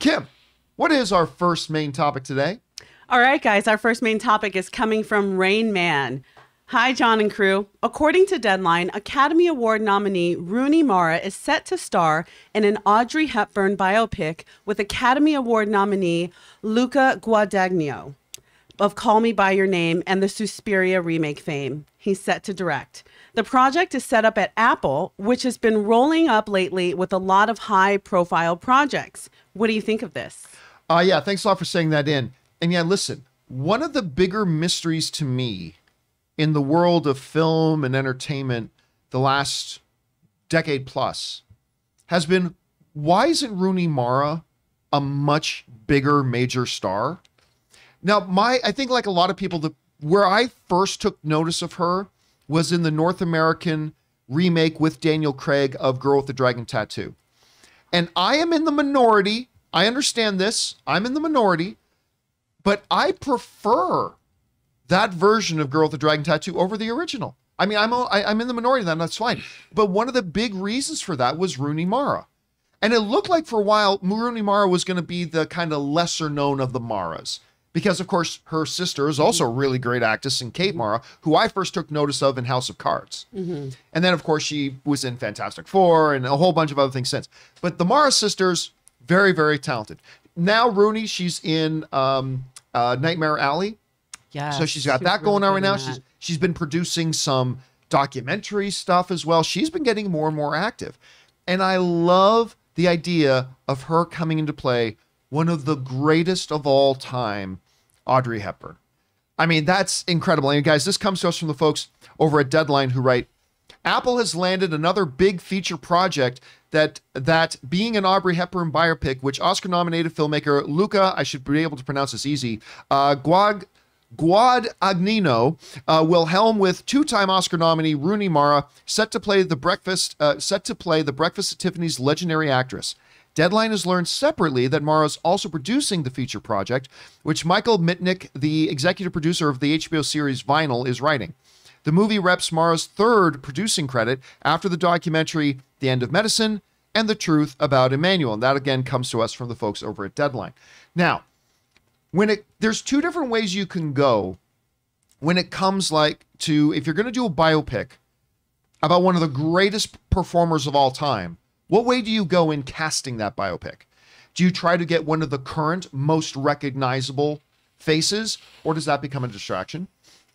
Kim, what is our first main topic today? All right, guys, our first main topic is coming from Rain Man. Hi, John and crew. According to Deadline, Academy Award nominee Rooney Mara is set to star in an Audrey Hepburn biopic with Academy Award nominee Luca Guadagnino of Call Me By Your Name and the Suspiria remake fame. He's set to direct. The project is set up at Apple, which has been rolling up lately with a lot of high profile projects. What do you think of this? Uh, yeah, thanks a lot for saying that in. And yeah, listen, one of the bigger mysteries to me in the world of film and entertainment the last decade plus has been why isn't Rooney Mara a much bigger major star? Now, my I think like a lot of people, the where I first took notice of her was in the North American remake with Daniel Craig of Girl with the Dragon Tattoo. And I am in the minority. I understand this. I'm in the minority, but I prefer that version of Girl with the Dragon Tattoo over the original. I mean, I'm I, I'm in the minority then. That's fine. But one of the big reasons for that was Rooney Mara, and it looked like for a while Rooney Mara was going to be the kind of lesser known of the Maras because of course her sister is also a really great actress in Kate Mara, who I first took notice of in House of Cards, mm-hmm. and then of course she was in Fantastic Four and a whole bunch of other things since. But the Mara sisters, very very talented. Now Rooney, she's in um, uh, Nightmare Alley yeah. So she's got that going on right now. She's she's been producing some documentary stuff as well. She's been getting more and more active. And I love the idea of her coming into play one of the greatest of all time, Audrey Hepburn. I mean, that's incredible. And guys, this comes to us from the folks over at Deadline who write Apple has landed another big feature project that that being an Audrey Hepburn biopic, which Oscar-nominated filmmaker Luca, I should be able to pronounce this easy, uh, Guag Guadagnino uh, will helm with two-time Oscar nominee Rooney Mara, set to play the breakfast, uh, set to play the Breakfast at Tiffany's legendary actress. Deadline has learned separately that Mara is also producing the feature project, which Michael Mitnick, the executive producer of the HBO series Vinyl, is writing. The movie reps Mara's third producing credit after the documentary The End of Medicine and The Truth About Emanuel. And that again comes to us from the folks over at Deadline. Now, when it there's two different ways you can go when it comes like to if you're going to do a biopic about one of the greatest performers of all time what way do you go in casting that biopic do you try to get one of the current most recognizable faces or does that become a distraction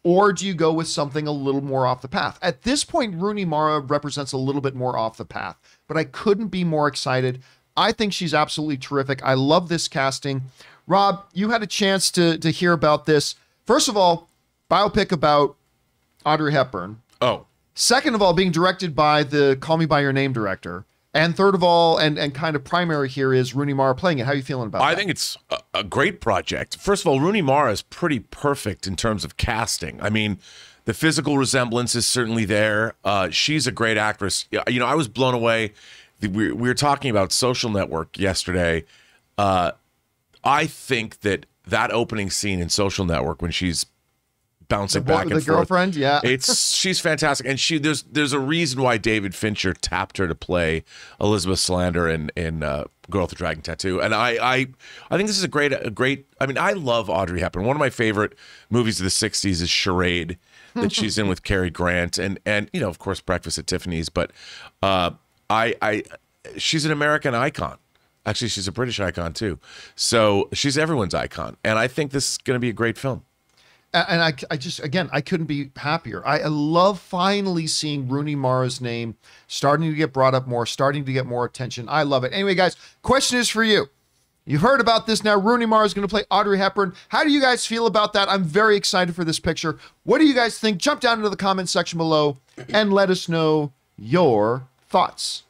or do you go with something a little more off the path at this point rooney mara represents a little bit more off the path but i couldn't be more excited i think she's absolutely terrific i love this casting Rob, you had a chance to to hear about this. First of all, biopic about Audrey Hepburn. Oh. Second of all, being directed by the Call Me by Your Name director. And third of all, and, and kind of primary here is Rooney Mara playing it. How are you feeling about it? I that? think it's a, a, great project. First of all, Rooney Mara is pretty perfect in terms of casting. I mean, the physical resemblance is certainly there. Uh, she's a great actress. You know, I was blown away. We, we were talking about Social Network yesterday. Uh, I think that that opening scene in Social Network when she's bouncing the, back and the forth, girlfriend, yeah, it's she's fantastic, and she there's there's a reason why David Fincher tapped her to play Elizabeth Salander in in uh, Girl with the Dragon Tattoo, and I I I think this is a great a great. I mean, I love Audrey Hepburn. One of my favorite movies of the '60s is Charade that she's in with Cary Grant, and and you know of course Breakfast at Tiffany's, but uh, I I she's an American icon. Actually, she's a British icon too. So she's everyone's icon. And I think this is going to be a great film. And I, I just, again, I couldn't be happier. I love finally seeing Rooney Mara's name starting to get brought up more, starting to get more attention. I love it. Anyway, guys, question is for you. You've heard about this now. Rooney Mara is going to play Audrey Hepburn. How do you guys feel about that? I'm very excited for this picture. What do you guys think? Jump down into the comment section below and let us know your thoughts.